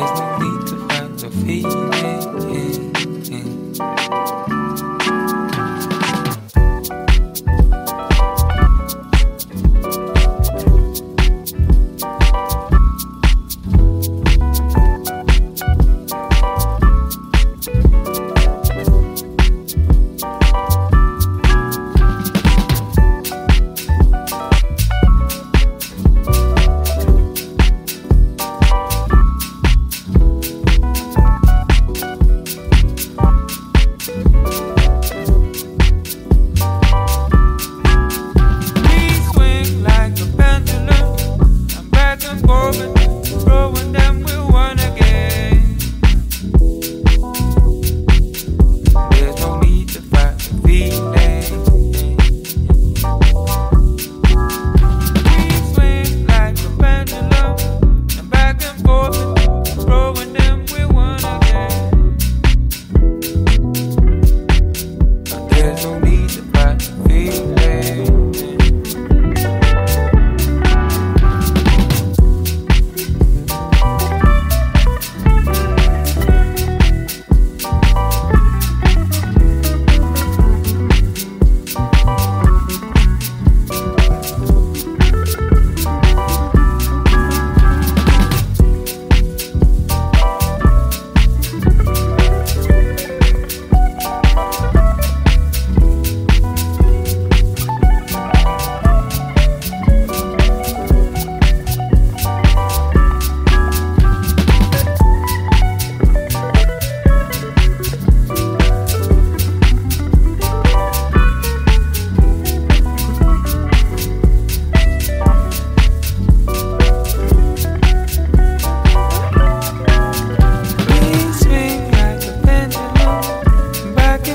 there's no need to fight the feeling. Need to fight the feeling.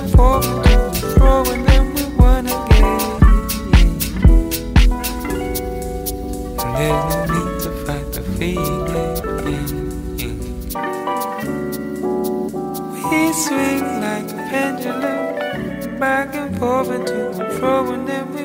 And forth and then we again. And there's no need to fight the feeling. We swing like a pendulum, back and forth and to and fro, and then we